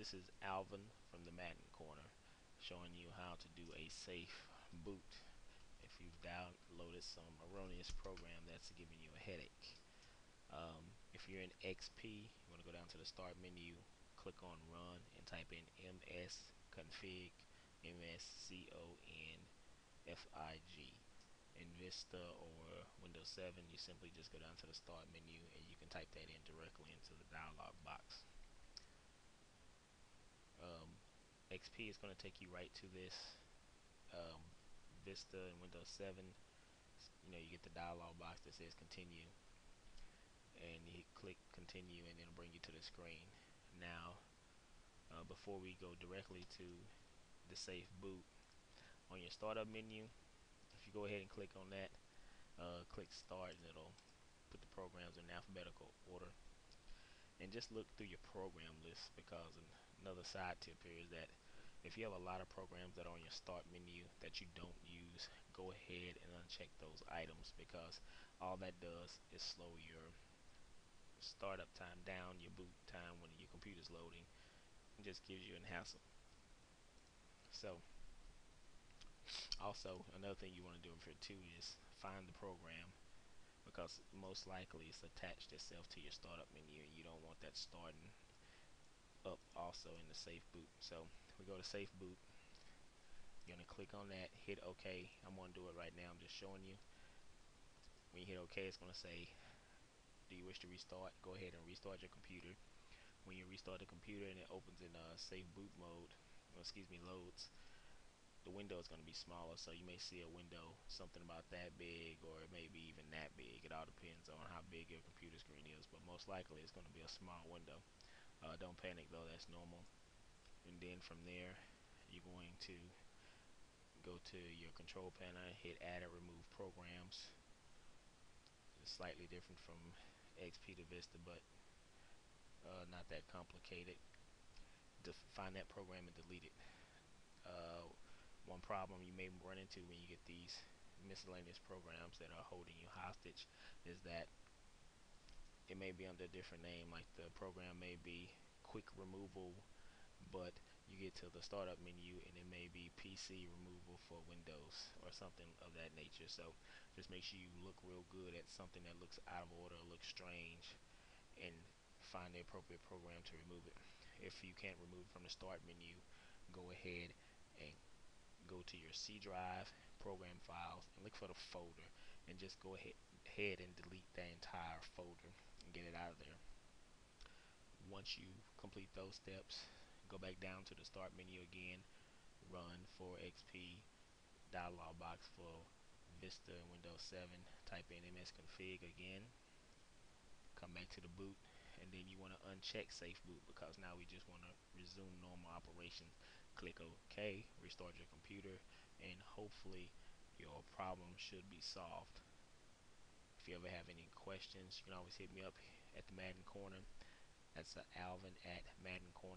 this is Alvin from the Madden Corner showing you how to do a safe boot if you've downloaded some erroneous program that's giving you a headache. Um, if you're in XP, you want to go down to the start menu, click on run and type in msconfig, M-S-C-O-N-F-I-G. In Vista or Windows 7, you simply just go down to the start menu and you can type that in directly into the dialog box. Um, XP is going to take you right to this um, Vista and Windows 7 you know you get the dialog box that says continue. And you click continue and it'll bring you to the screen. Now uh, before we go directly to the safe boot on your startup menu if you go ahead and click on that uh, click start and it'll put the programs in alphabetical order. And just look through your program list because another side tip here is that if you have a lot of programs that are on your start menu that you don't use go ahead and uncheck those items because all that does is slow your startup time down your boot time when your computer's loading it just gives you an hassle. So also another thing you want to do here too is find the program because most likely it's attached itself to your startup menu and you don't want that starting up also in the safe boot. So we go to safe boot. You're gonna click on that hit OK. I'm gonna do it right now. I'm just showing you. When you hit OK it's gonna say do you wish to restart? Go ahead and restart your computer. When you restart the computer and it opens in uh, safe boot mode well, excuse me loads the window is to be smaller. So you may see a window something about that big or it may be even that big. It all depends on how big your computer screen is but most likely it's to be a small window uh, don't panic though. That's normal. And then from there you're going to go to your control panel hit add or remove programs. It's slightly different from XP to Vista but uh, not that complicated. To find that program and delete it. Uh, one problem you may run into when you get these miscellaneous programs that are holding you hostage is that it may be under a different name like the program may be quick removal but you get to the startup menu and it may be PC removal for Windows or something of that nature. So just make sure you look real good at something that looks out of order looks strange and find the appropriate program to remove it. If you can't remove it from the start menu go ahead and go to your C drive program files and look for the folder and just go ahead, ahead and delete that entire folder and get it out of there. Once you complete those steps go back down to the start menu again run for XP dialog box for Vista and Windows 7 type in msconfig again come back to the boot and then you want to uncheck safe boot because now we just want to resume normal operations. Click OK restart your computer and hopefully your problem should be solved if you ever have any questions you can always hit me up at the Madden Corner. That's uh, Alvin at maddencorner.ws